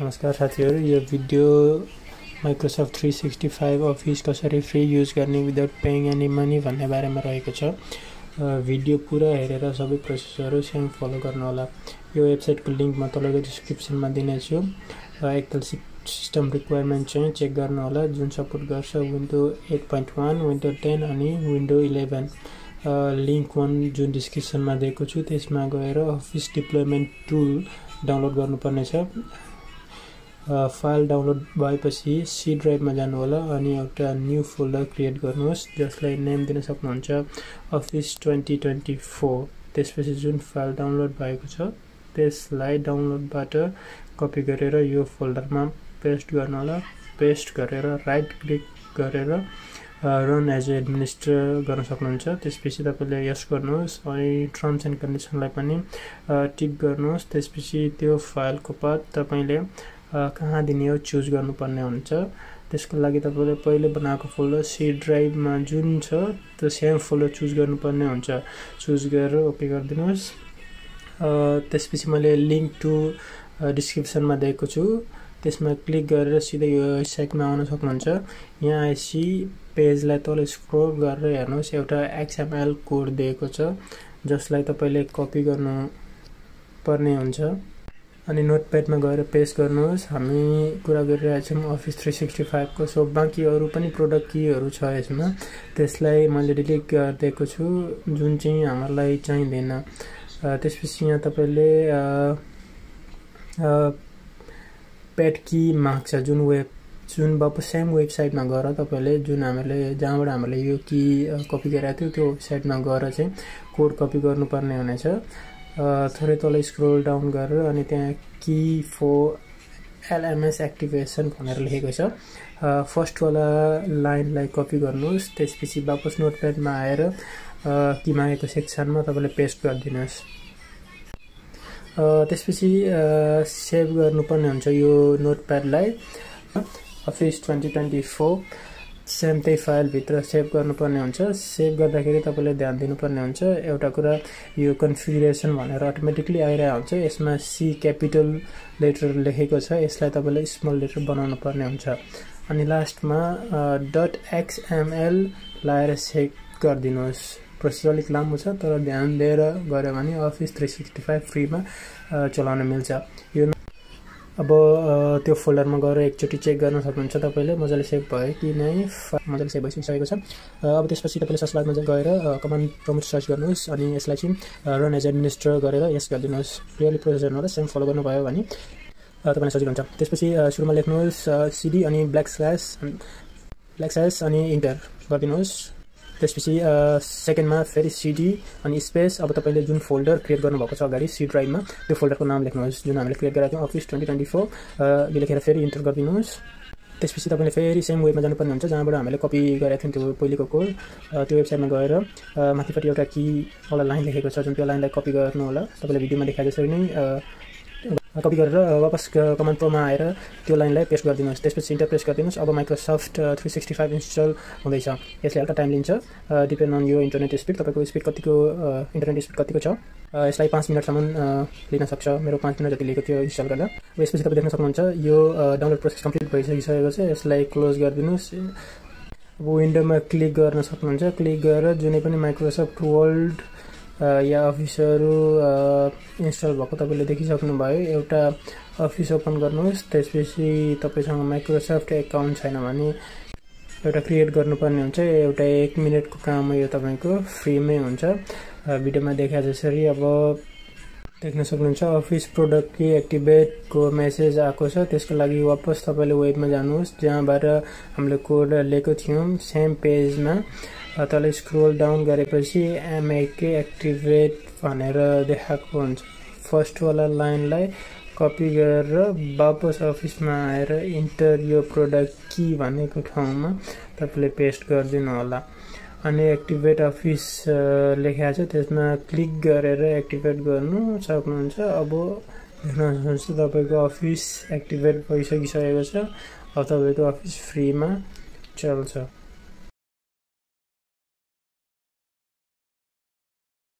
नमस्कार साथीहरू यो video Microsoft three sixty five office कसरी फ्री युज गर्ने विदाउट पेइङ एनी मनी भन्ने बारेमा रहेको छ। भिडियो पुरा हेरेर सबै प्रोसेसहरू सेम फलो गर्नु होला यो वेबसाइटको लिङ्क म तपाईँको डिस्क्रिप्सनमा दिनेछु। एकताल सिस्टम रिक्वायरमेन्ट चाहिँ चेक गर्नु होला जुन सपोर्ट गर्छ window eight point one window ten अनि विन्डो इलेभेन लिङ्क वान जुन डिस्क्रिप्सनमा दिएको छु त्यसमा गएर अफिस डिप्लोइमेन्ट टुल डाउनलोड गर्नुपर्नेछ। फाइल डाउनलोड भएपछि सी ड्राइभमा जानु होला अनि एउटा न्यू फोल्डर क्रिएट गर्नुहोस् जसलाई नेम दिन सक्नुहुन्छ अफिस ट्वेन्टी ट्वेन्टी फोर त्यसपछि जुन फाइल डाउनलोड भएको छ त्यसलाई डाउनलोडबाट कपी गरेर यो फोल्डरमा पेस्ट गर्नु होला पेस्ट गरेर राइट क्लिक गरेर रन एज ए एडमिनिस्ट्रेटर गर्न सक्नुहुन्छ। त्यसपछि तपाईँले यस गर्नुहोस् अनि टर्म्स एन्ड कन्डिसनलाई पनि टिक गर्नुहोस्। त्यसपछि त्यो फाइलको पात तपाईँले कहाँ दिने हो चुज गर्नुपर्ने हुन्छ। त्यसको लागि तपाईँले पहिले बनाएको फोल्डर सी ड्राइभमा जुन छ त्यो सेम फोल्डर चुज गर्नुपर्ने हुन्छ। चुज गरेर ओके गरिदिनुहोस्। त्यसपछि मैले लिङ्क टु डिस्क्रिप्सनमा दिएको छु। त्यसमा क्लिक गरेर सिधै यो साइटमा आउन सक्नुहुन्छ। यहाँ आएपछि पेजलाई तल स्क्रोल गरेर हेर्नुहोस्। एउटा एक्सएमएल कोड दिएको छ जसलाई तपाईँले कपी गर्नु पर्ने हुन्छ। अनि नोटप्याडमा गएर पेस्ट गर्नुहोस्। हामी कुरा गरिरहेछौँ अफिस थ्री सिक्सटी फाइभको सो बाँकी अरू पनि प्रोडक्ट कीहरू छ यसमा। त्यसलाई मैले डिलिट गरिदिएको छु। जुन चाहिँ हामीलाई चाहिँदैन। त्यसपछि यहाँ तपाईँले पेड कि माग्छ। जुन वेब जुन वापस सेम वेबसाइटमा गएर तपाईँले। जुन हामीले जहाँबाट हामीले यो कि कपी गरेको थियो त्यो वेबसाइटमा गएर चाहिँ। कोड कपी गर्नुपर्ने हुनेछ। थोरै तल स्क्रोल डाउन गरेर अनि त्यहाँ कि फो एलएमएस एक्टिभेसन भनेर लेखेको छ। फर्स्टवाला लाइनलाई कपी गर्नुहोस् त्यसपछि वापस नोटप्याडमा आएर कि मागेको सेक्सनमा तपाईँले पेस्ट गरिदिनुहोस्। त्यसपछि सेभ गर्नुपर्ने हुन्छ यो नोटप्याडलाई office twenty twenty four same त्यही फाइलभित्र सेभ गर्नुपर्ने हुन्छ। सेभ गर्दाखेरि तपाईँले ध्यान दिनुपर्ने हुन्छ। एउटा कुरा यो कन्फिगुरेसन भनेर अटोमेटिकली आइरहेको हुन्छ। यसमा सी क्यापिटल लेटर लेखेको छ। यसलाई तपाईँले स्मल लेटर बनाउनु पर्ने हुन्छ। अनि लास्टमा डट एक्सएमएल लाएर सेभ गरिदिनुहोस्। प्रोसेस अलिक लामो छ तर ध्यान दिएर गऱ्यो भने अफिस थ्री सिक्सटी फाइभ फ्रीमा चलाउन मिल्छ। यो अब त्यो फोल्डरमा गएर एकचोटि चेक गर्न सक्नुहुन्छ तपाईँले मजाले सेभ भयो कि नै मजाले सेभ भइसकिसकेको छ। अब त्यसपछि तपाईँले बारमा गएर कमान्ड प्रमोट सर्च गर्नुहोस् अनि यसलाई चाहिँ रन एज एडमिनिस्टर गरेर यस गरिदिनुहोस्। रियली प्रोसेस गर्नुहोला सेम फलो गर्नुभयो भने तपाईँलाई सजिलो हुन्छ। त्यसपछि सुरुमा लेख्नुहोस् सिडी अनि ब्ल्याक स्ल्यास ब्ल्याक स्ल्यास अनि इन्टर गरिदिनुहोस्। त्यसपछि सेकेन्डमा फेरि सिडी अनि स्पेस अब तपाईँले जुन फोल्डर क्रिएट गर्नुभएको छ अगाडि सी ड्राइभमा त्यो फोल्डरको नाम लेख्नुहोस् जुन हामीले क्रिएट गरेको थियौँ अफिस ट्वेन्टी ट्वेन्टी फोर यो लेखेर फेरि इन्टर गरिदिनुहोस्। त्यसपछि तपाईँले फेरि सेम वेबमा जानुपर्ने हुन्छ जहाँबाट हामीले कपी गरेको थियौँ त्यो पहिलेको कोड त्यो वेबसाइटमा गएर माथिपट्टि एउटा किवाला लाइन लेखेको छ जुन त्यो लाइनलाई कपी गर्नु होला। तपाईँले भिडियोमा देखाए जसरी नै कपी गरेर वापस कमान्ड प्रोमा आएर त्यो लाइनलाई पेस्ट गरिदिनुहोस्। त्यसपछि इन्टर प्रेस गरिदिनुहोस्। अब Microsoft three sixty five install हुँदैछ। यसले हल्का टाइम लिन्छ। डिपेन्ड अन यो इन्टरनेट स्पिड तपाईँको स्पिड कतिको इन्टरनेट स्पिड कतिको छ? यसलाई पाँच मिनटसम्म लिन सक्छ। मेरो पाँच मिनट जति लिएको थियो इन्स्टल गर्दा यसपछि तपाईँ देख्न सक्नुहुन्छ यो डाउनलोड प्रोसेस कम्प्लिट भइसकिसकेको छ यसलाई क्लोज गरिदिनुहोस्। अब विन्डोमा क्लिक गर्न सक्नुहुन्छ। क्लिक गरेर जुनै पनि माइक्रोसफ्ट वर्ल्ड या अफिसहरू इन्स्टल भएको तपाईँले देखिसक्नुभयो। एउटा अफिस ओपन गर्नुहोस्। त्यसपछि तपाईँसँग माइक्रोसफ्ट एकाउन्ट छैन भने एउटा क्रिएट गर्नुपर्ने हुन्छ। एउटा एक मिनटको काम यो तपाईँको। फ्रीमै हुन्छ। भिडियोमा देखा जसरी अब देख्न सक्नुहुन्छ अफिस प्रोडक्ट कि एक्टिभेटको मेसेज आएको छ। त्यसको लागि वापस तपाईँले वेबमा जानुहोस् जहाँबाट हामीले कोड लिएको थियौँ सेम पेजमा तल स्क्रोल डाउन गरेपछि एमएके एक्टिभेट भनेर देखाएको हुन्छ। फर्स्टवाला लाइनलाई कपी गरेर वापस अफिसमा आएर इन्टर यो प्रोडक्ट कि भनेको ठाउँमा तपाईँले पेस्ट गरिदिनु होला अनि एक्टिभेट अफिस लेखेको छ। त्यसमा क्लिक गरेर एक्टिभेट गर्नु सक्नुहुन्छ। अब सक्नुहुन्छ तपाईँको अफिस एक्टिभेट भइसकिसकेको छ। अब तपाईँको अफिस फ्रीमा चल्छ।